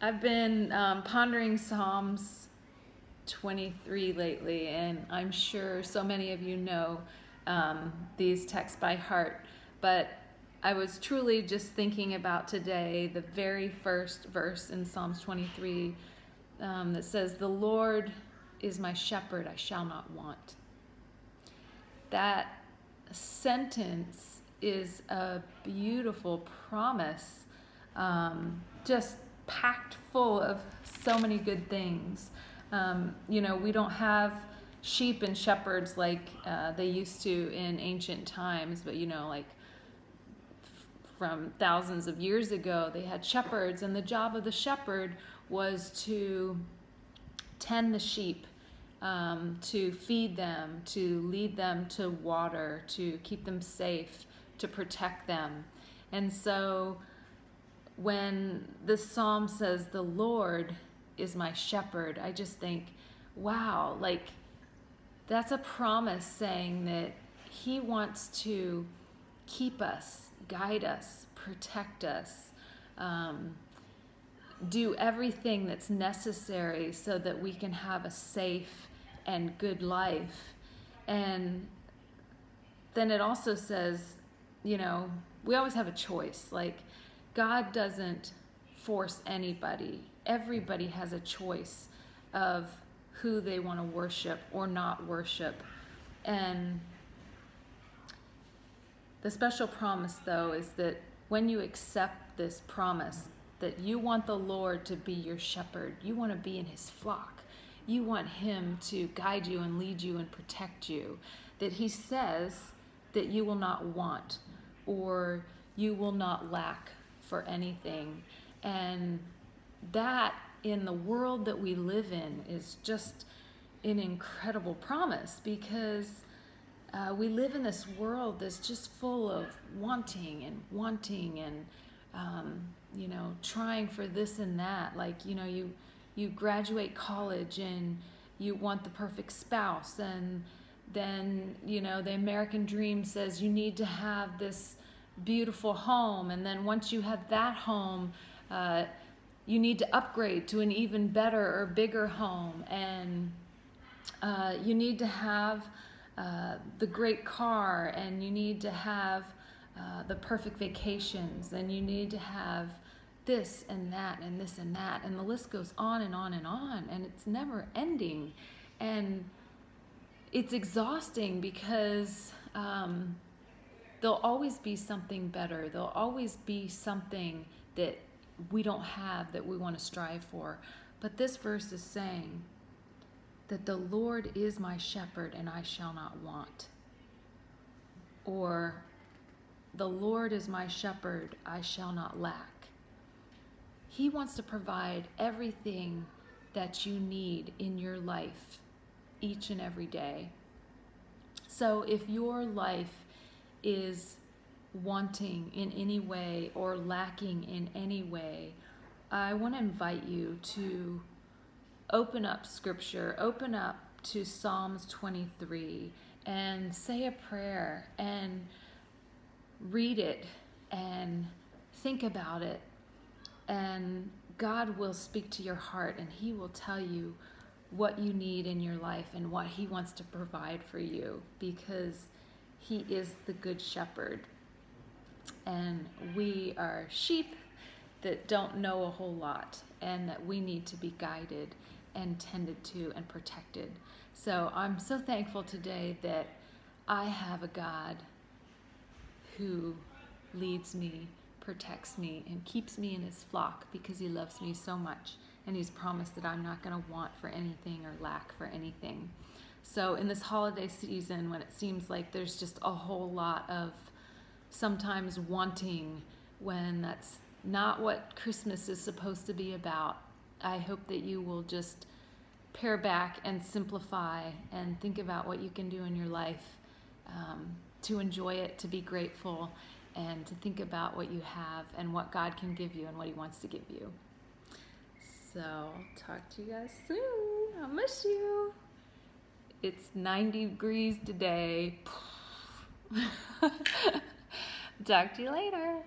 I've been um, pondering Psalms 23 lately, and I'm sure so many of you know um, these texts by heart. But I was truly just thinking about today the very first verse in Psalms 23 um, that says, The Lord is my shepherd, I shall not want. That sentence is a beautiful promise, um, just packed full of so many good things. Um, you know, we don't have sheep and shepherds like uh, they used to in ancient times, but you know, like from thousands of years ago, they had shepherds, and the job of the shepherd was to tend the sheep, um, to feed them, to lead them to water, to keep them safe, to protect them. And so when the psalm says, The Lord is my shepherd, I just think, wow, like that's a promise saying that He wants to keep us, guide us, protect us, um, do everything that's necessary so that we can have a safe and good life. And then it also says, you know, we always have a choice. Like, God doesn't force anybody. Everybody has a choice of who they want to worship or not worship. And the special promise, though, is that when you accept this promise, that you want the Lord to be your shepherd, you want to be in his flock, you want him to guide you and lead you and protect you, that he says that you will not want or you will not lack for anything. And that in the world that we live in is just an incredible promise because uh, we live in this world that's just full of wanting and wanting and um, you know trying for this and that like you know you you graduate college and you want the perfect spouse and then you know the american dream says you need to have this beautiful home. And then once you have that home, uh, you need to upgrade to an even better or bigger home. And uh, you need to have uh, the great car, and you need to have uh, the perfect vacations, and you need to have this and that, and this and that. And the list goes on and on and on, and it's never ending. And it's exhausting because. Um, there'll always be something better. There'll always be something that we don't have that we want to strive for. But this verse is saying that the Lord is my shepherd and I shall not want. Or the Lord is my shepherd, I shall not lack. He wants to provide everything that you need in your life each and every day. So if your life is wanting in any way or lacking in any way, I want to invite you to open up scripture, open up to Psalms 23 and say a prayer and read it and think about it. And God will speak to your heart and He will tell you what you need in your life and what He wants to provide for you because he is the good shepherd. And we are sheep that don't know a whole lot and that we need to be guided and tended to and protected. So I'm so thankful today that I have a God who leads me, protects me, and keeps me in his flock because he loves me so much. And he's promised that I'm not going to want for anything or lack for anything. So in this holiday season, when it seems like there's just a whole lot of sometimes wanting when that's not what Christmas is supposed to be about, I hope that you will just pare back and simplify and think about what you can do in your life um, to enjoy it, to be grateful, and to think about what you have and what God can give you and what He wants to give you. So, talk to you guys soon. I miss you. It's 90 degrees today. Talk to you later.